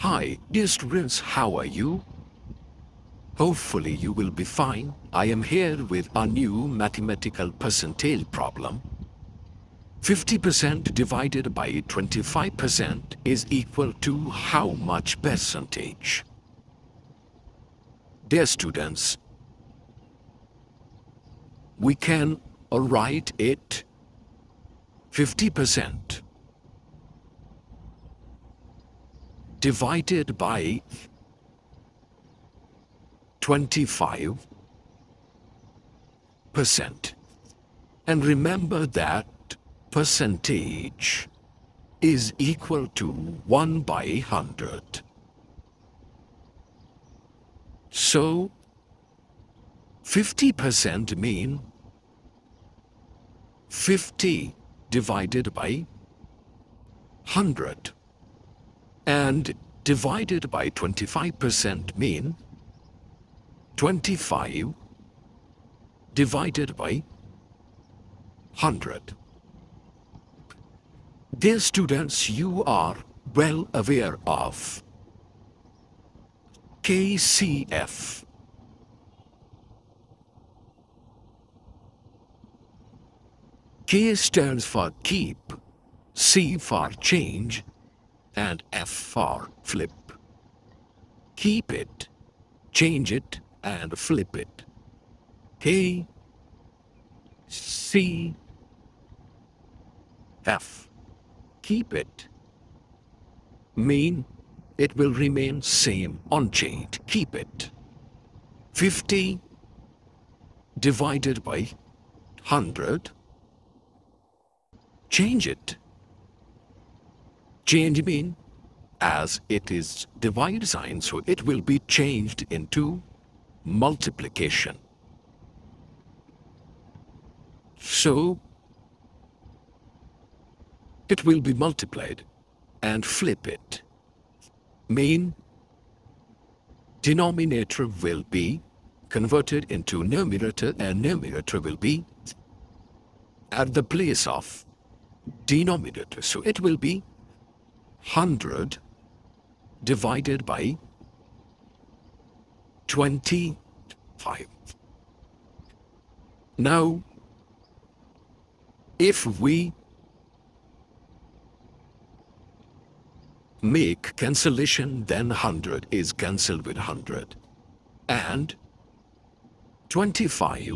Hi, dear students, how are you? Hopefully you will be fine. I am here with a new mathematical percentile problem. 50% divided by 25% is equal to how much percentage? Dear students, we can write it 50% divided by 25 percent. And remember that percentage is equal to 1 by 100. So 50% mean 50 divided by 100 and divided by 25% mean 25 divided by 100. Dear students, you are well aware of KCF. K stands for keep, C for change, and F for flip. Keep it, change it, and flip it. K, C, F. Keep it. Mean it will remain same, unchanged. Keep it. 50 divided by 100. Change it. Change mean as it is divide sign, so it will be changed into multiplication. So it will be multiplied and flip it. Mean denominator will be converted into numerator and numerator will be at the place of denominator. So it will be 100 divided by 25. Now, if we make cancellation, then 100 is cancelled with 100. And 25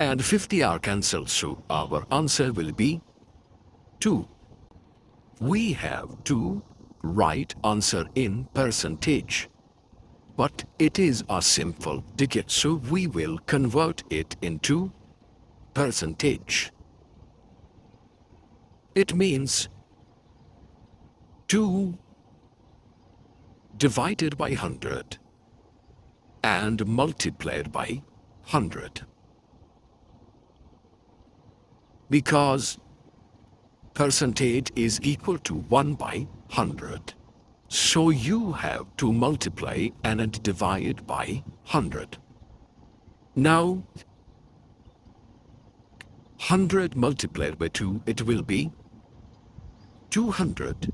and 50 are cancelled, so our answer will be 2. We have to write answer in percentage. But it is a simple digit, so we will convert it into percentage. It means 2 divided by 100 and multiplied by 100. Because percentage is equal to 1 by 100. So you have to multiply and divide by 100. Now, 100 multiplied by 2, it will be 200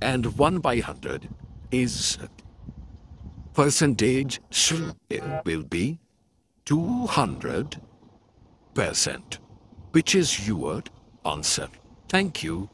and 1 by 100 is percentage, it will be 200 percent, which is your answer. Thank you.